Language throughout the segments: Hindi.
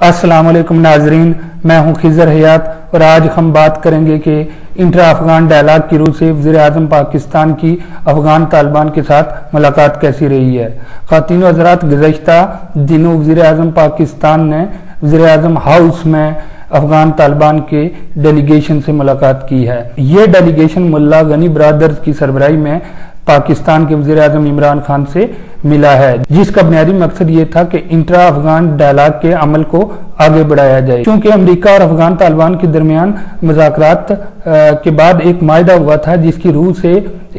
वालेकुम नाजरीन, मैं हूँ खिजर हयात और आज हम बात करेंगे कि इंटर अफगान डायलाग की रूह से वजी अजम पाकिस्तान की अफगान तालिबान के साथ मुलाकात कैसी रही है? खातिन हजरात, गुजशत दिनों वजी अजम पाकिस्तान ने वजी अजम हाउस में अफगान तालिबान के डेलीगेशन से मुलाकात की है। ये डेलीगेशन मुल्ला गनी ब्रादर्स की सरबराही में पाकिस्तान के वजी अजम इमरान खान से मिला है, जिसका बुनियादी मकसद ये था कि इंट्रा अफगान डायलाग के अमल को आगे बढ़ाया जाए। क्योंकि अमरीका और अफगान तालिबान के दरमियान मज़ाक के बाद एक माहा हुआ था जिसकी रूह से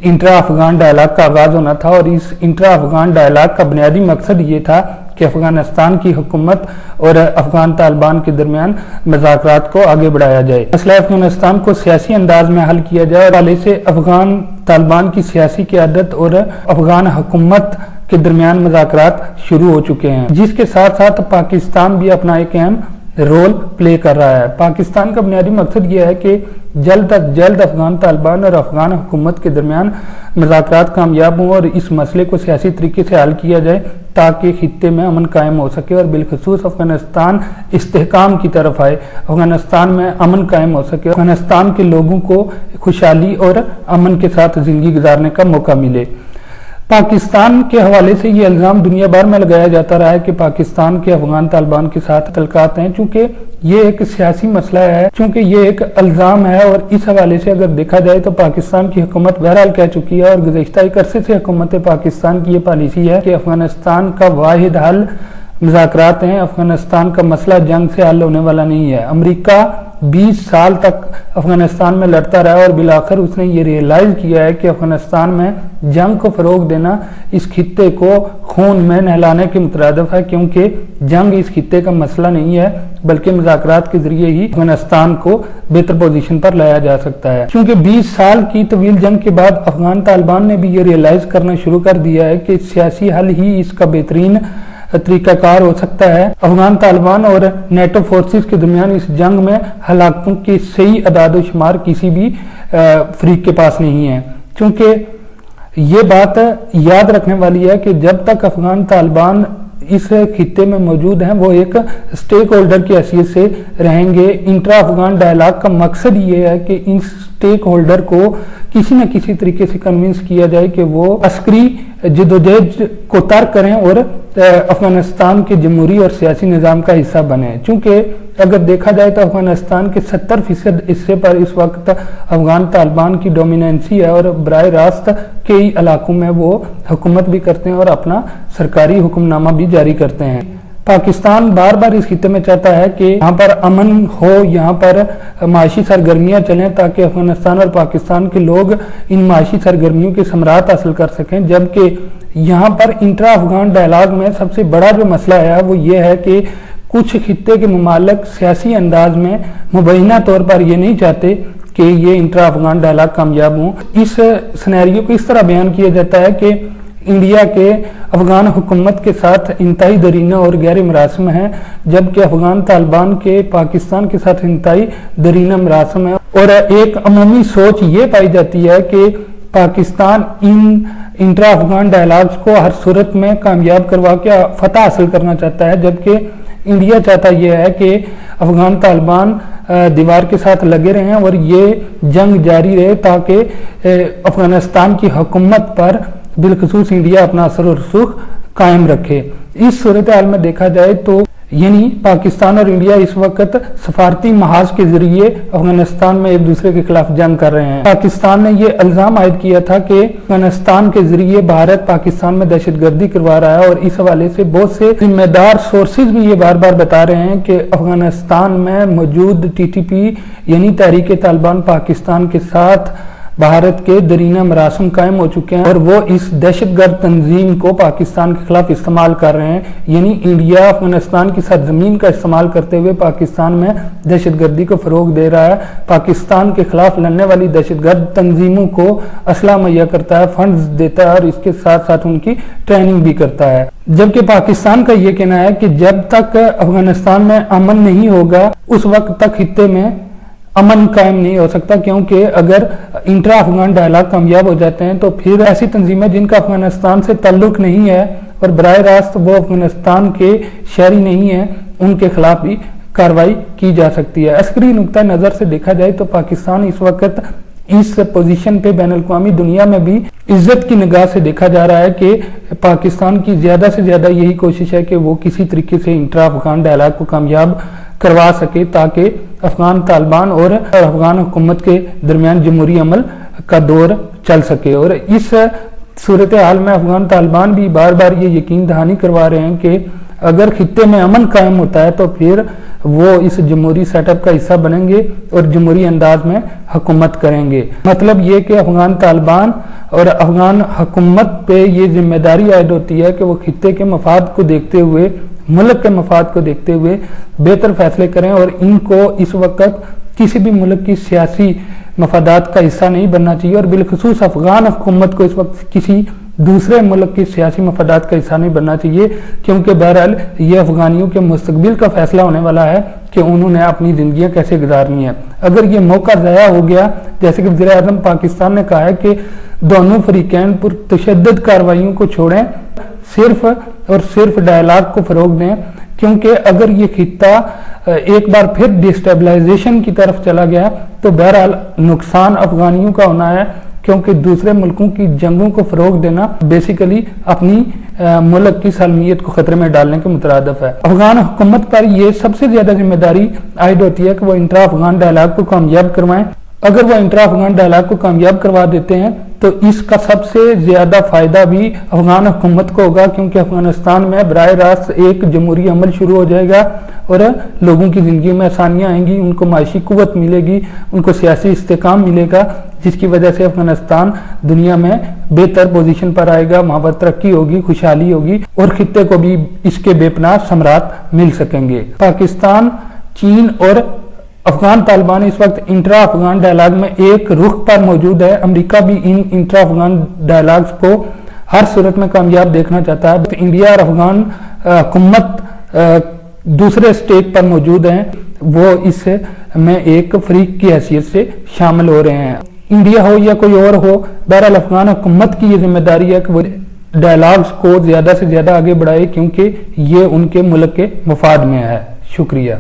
इंटरा अफगान डायलाग का आगाज़ होना था और इस इंटरा अफगान डायलाग का बुनियादी मकसद ये था कि अफ़गानिस्तान की हुकूमत और अफगान तालिबान के दरमियान मज़ाक को आगे बढ़ाया जाए। मसला अफ़गानिस्तान को सियासी अंदाज में हल किया जाए और वाले से अफगान तालिबान की सियासी क्यादत और अफगान हुकूमत के दरमियान मज़ाक शुरू हो चुके हैं। जिसके साथ साथ पाकिस्तान भी अपना एक अहम रोल प्ले कर रहा है। पाकिस्तान का बुनियादी मकसद यह है कि जल्द अज जल्द अफगान तालिबान और अफगान हुकूमत के दरमियान मज़ाक कामयाब हों और इस मसले को सियासी तरीके से हल किया जाए ताकि खत्े में अमन कायम हो सके और बिलखसूस अफ़गानिस्तान इस्तेकाम की तरफ़ आए। अफ़गानिस्तान में अमन कायम हो सके। अफ़गानिस्तान के लोगों को खुशहाली और अमन के साथ ज़िंदगी गुजारने का मौका मिले। पाकिस्तान के हवाले से ये इल्ज़ाम दुनिया भर में लगाया जाता रहा है कि पाकिस्तान के अफगान तालिबान के साथ तलकात हैं। चूँकि ये एक सियासी मसला है, चूँकि ये एक अल्ज़ाम है और इस हवाले से अगर देखा जाए तो पाकिस्तान की हुकूमत बहरहाल कह चुकी है और गुजशत एक अरसे से हुकूमत पाकिस्तान की ये पॉलिसी है कि अफ़गानिस्तान का वाहिद हल मुजाकरात हैं, अफ़गानिस्तान का मसला जंग से हल होने वाला नहीं है। अमरीका 20 साल तक अफ़गानिस्तान में लड़ता रहा और बिलाखिर उसने ये रियलाइज़ किया है कि अफ़गानिस्तान में जंग को फरोग देना इस खत्े को खून में नहलाने के मुतरदफ है, क्योंकि जंग इस खत्े का मसला नहीं है, बल्कि मुजाकर के ज़रिए ही अफ़गानिस्तान को बेहतर पोजीशन पर लाया जा सकता है। क्योंकि 20 साल की तवील जंग के बाद अफगान तालिबान ने भी ये रियलाइज़ करना शुरू कर दिया है कि सियासी हल ही इसका बेहतरीन तरीकाकार हो सकता है। अफगान तालिबान और नेटो फोर्सेस के दरमियान इस जंग में हलाकों के सही अदाद शुमार किसी भी फ्रीक के पास नहीं है। क्योंकि ये बात याद रखने वाली है कि जब तक अफगान तालिबान इस खत्े में मौजूद हैं। वो एक स्टेक होल्डर की हैसियत से रहेंगे। इंट्रा अफगान डायलाग का मकसद ये है कि इन स्टेक होल्डर को किसी न किसी तरीके से कन्विंस किया जाए कि वो अस्करी जदोजहद को तर्क करें और अफ़गानिस्तान के जमहूरी और सियासी निज़ाम का हिस्सा बने। चूँकि अगर देखा जाए तो अफ़गानिस्तान के 70 फ़ीसद हिस्से पर इस वक्त अफगान तालिबान की डोमिनेंसी है और बर रास्त कई इलाकों में वो हुकूमत भी करते हैं और अपना सरकारी हुक्मनामा भी जारी करते हैं। पाकिस्तान बार बार इस खत्े में चाहता है कि यहाँ पर अमन हो, यहाँ पर माशी सरगर्मियाँ चलें ताकि अफ़गानिस्तान और पाकिस्तान के लोग इन माशी सरगर्मियों के समरात हासिल कर सकें। जबकि यहाँ पर इंट्रा अफगान डायलाग में सबसे बड़ा जो मसला है वो ये है कि कुछ खत्े के ममालक सियासी अंदाज में मुबैना तौर पर ये नहीं चाहते कि ये इंट्रा अफगान डायलाग कामयाब हों। इस स्नैरियो को इस तरह बयान किया जाता है कि इंडिया के अफगान हुकूमत के साथ इंतई दरीना और गहरे मरासम है, जबकि अफगान तालिबान के पाकिस्तान के साथ इंतई दरीना मरासम है। और एक अमूमी सोच ये पाई जाती है कि Pakistan in intra Afghan dialogues को हर सूरत में कामयाब करवा के फतह हासिल करना चाहता है, जबकि इंडिया चाहता यह है कि अफगान तालिबान दीवार के साथ लगे रहे और ये जंग जारी रहे ताकि अफ़गानिस्तान की हुकूमत पर बिलखसूस इंडिया अपना असर और सुख कायम रखे। इस सूरत हाल में देखा जाए तो यानी पाकिस्तान और इंडिया इस वक्त सफारती महाज के ज़रिए अफ़गानिस्तान में एक दूसरे के खिलाफ जंग कर रहे हैं। पाकिस्तान ने यह इल्ज़ाम आयद किया था कि अफ़गानिस्तान के ज़रिए भारत पाकिस्तान में दहशत गर्दी करवा रहा है और इस हवाले से बहुत से जिम्मेदार सोर्सेज भी ये बार बार बता रहे हैं कि अफ़गानिस्तान में मौजूद टीटीपी यानी तहरीक तालिबान पाकिस्तान के साथ भारत के दरीना मरासम कायम हो चुके हैं और वो इस दहशतगर्द तंजीम को पाकिस्तान के खिलाफ इस्तेमाल कर रहे हैं। यानी इंडिया अफ़गानिस्तान की सरजमीन का इस्तेमाल करते हुए पाकिस्तान में दहशतगर्दी को फरोग दे रहा है। पाकिस्तान के खिलाफ लड़ने वाली दहशतगर्द तंजीमों को असला मुहैया करता है फंड देता है और इसके साथ साथ उनकी ट्रेनिंग भी करता है। जबकि पाकिस्तान का ये कहना है कि जब तक अफ़गानिस्तान में अमन नहीं होगा, उस वक्त तक खत्े में अमन कायम नहीं हो सकता क्योंकि अगर इंट्रा अफगान डायलॉग कामयाब हो जाते हैं तो फिर ऐसी तंजीमें जिनका अफ़गानिस्तान से ताल्लुक नहीं है और बर रास्त वो अफ़गानिस्तान के शहरी नहीं है, उनके खिलाफ भी कार्रवाई की जा सकती है। अस्करी नुकता नज़र से देखा जाए तो पाकिस्तान इस वक्त इस पोजीशन पे बैन अवी दुनिया में भी इज़्ज़त की निगाह से देखा जा रहा है कि पाकिस्तान की ज़्यादा से ज़्यादा यही कोशिश है कि वो किसी तरीके से इंट्रा अफगान डायलाग को कामयाब करवा सके ताकि अफगान तालिबान और अफगान हुकूमत के दरमियान जमहूरी अमल का दौर चल सके। और इस सूरत हाल में अफगान तालिबान भी बार बार ये यकीन दहानी करवा रहे हैं कि अगर खत्े में अमन कायम होता है तो फिर वो इस जमहूरी सेटअप का हिस्सा बनेंगे और जमहूरी अंदाज में हुकूमत करेंगे। मतलब ये कि अफगान तालिबान और अफगान हुकूमत पे ये ज़िम्मेदारी आयद होती है कि वो खत्े के मफाद को देखते हुए, मुल्क के मफाद को देखते हुए बेहतर फैसले करें और इनको इस वक्त किसी भी मुल्क की सियासी मफादात का हिस्सा नहीं बनना चाहिए और बिलखसूस अफगान हुकूमत को इस वक्त किसी दूसरे मुल्क की सियासी मफादात का हिस्सा नहीं बनना चाहिए, क्योंकि बहरहाल ये अफगानियों के मुस्तबिल का फैसला होने वाला है कि उन्होंने अपनी ज़िंदगी कैसे गुजारनी है। अगर ये मौका ज़ाया हो गया, जैसे कि वजी अजम पाकिस्तान ने कहा है कि दोनों फरीकैन पर तशद कार्रवाइयों को छोड़ें, सिर्फ़ और सिर्फ़ डायलाग को फ़रोग दें, क्योंकि अगर ये खत्ता एक बार फिर डिस्टेबलाइजेशन की तरफ़ चला गया तो बहरहाल नुकसान अफगानियों का होना है। क्योंकि दूसरे मुल्कों की जंगों को फरोग देना बेसिकली अपनी मुल्क की सालमियत को खतरे में डालने के मुतरदफ है। अफगान हुकूमत पर यह सबसे ज़्यादा ज़िम्मेदारी आयद होती है कि वो इंट्रा अफगान डायलाग को कामयाब करवाएँ। अगर वो इंट्रा अफगान डायलाग को कामयाब करवा देते हैं तो इसका सबसे ज़्यादा फ़ायदा भी अफगान हुकूमत को होगा, क्योंकि अफ़गानिस्तान में बर रास्त एक जमहूरी अमल शुरू हो जाएगा और लोगों की ज़िंदगी में आसानियाँ आएँगी, उनको माशी कुत मिलेगी, उनको सियासी इस्तेकाम मिलेगा जिसकी वजह से अफ़गानिस्तान दुनिया में बेहतर पोजीशन पर आएगा, वहाँ पर तरक्की होगी, खुशहाली होगी और खत्े को भी इसके बेपना सम्राट मिल सकेंगे। पाकिस्तान, चीन और अफगान तालिबान इस वक्त इंट्रा अफगान डायलाग में एक रुख पर मौजूद है। अमेरिका भी इन इंट्रा अफगान डायलाग्स को हर सूरत में कामयाब देखना चाहता है। तो इंडिया और अफगान हुकूमत दूसरे स्टेज पर मौजूद हैं। वो इस में एक फरीक की हैसियत से शामिल हो रहे हैं। इंडिया हो या कोई और हो, बहरहाल अफगान हुकूमत की ये ज़िम्मेदारी है कि वो डायलॉग्स को ज़्यादा से ज़्यादा आगे बढ़ाए, क्योंकि ये उनके मुल्क के मफाद में है। शुक्रिया।